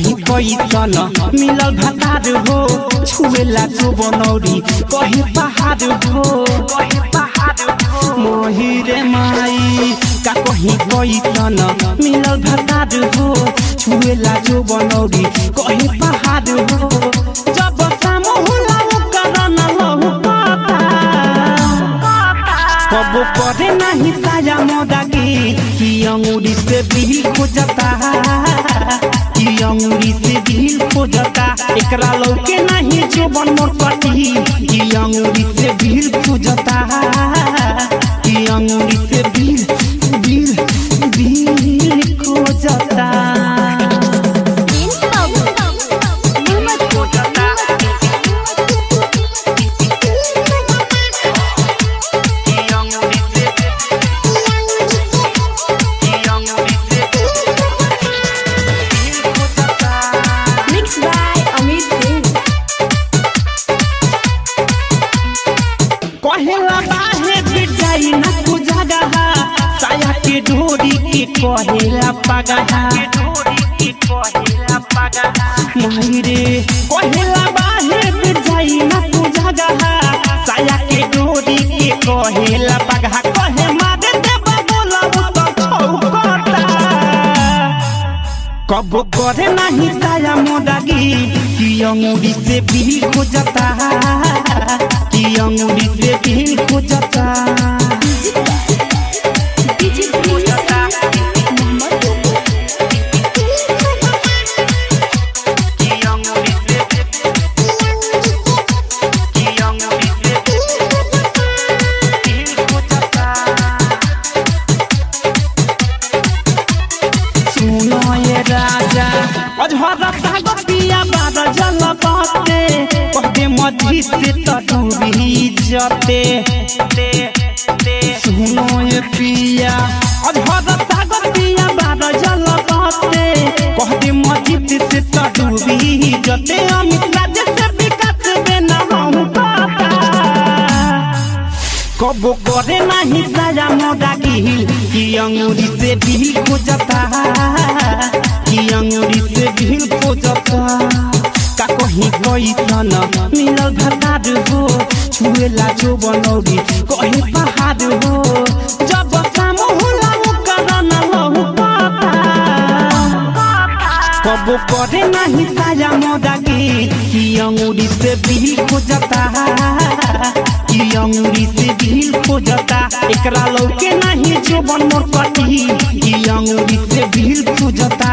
कहीं कैसन मिलल भतार हो, छुएला जो बनौरी कहीं पहाड़ हो। मोहिरे माई, का कहीं कैसन मिलल भतार हो, छुएला जो बनौरी कहीं पहाड़ हो। जब शाम होला ओकर न लहु कबो करे नहीं साया मोदागी, कि अंगूरी से बिल खोजता। कि अंगूरी से दिल खोजता एकरा लौके नहीं जो बन मोर कटी कि अंगूरी से दिल खोजता कि अंगूरी से दिल दिल बिल कहेला बाहे बिटाई न तू जगहा साया के डोरी के कहेला पगहा। नहीं रे कहेला बाहे बिटाई न तू जगहा साया के डोरी के कहेला पगहा। कहे मारे देबा बोलब तो खौकता कब करे नहीं साया मोदागी, कि अंगूरी से भी खोजता कि खोजता सुनो ये राजा अजहर सागर पिया बार जल बते कहते मधी से तटूरी जते। सुनो ये पिया। अजहर सागर पिया बार जल बते। कहते मधी से तटूरी जते। अमित राज से विकास बिना हम पाता कबो करे नहीं साया मोदा गिल कि अंगूरी से बिल कि अंगूरी से बिल का कहीं कोई कैसन? मिलल भतार हो, छुएला जो बनौरी कहीं पहाड़ हो। जब शाम होला ओकर न लहु कबो करे नहीं साया मोदागी कि अंगूरी से बिल खोजता कि अंगूरी से बिल खोजता एकरा लौके नहीं जो बन मोर कटी, कि अंगूरी से बिल खोजता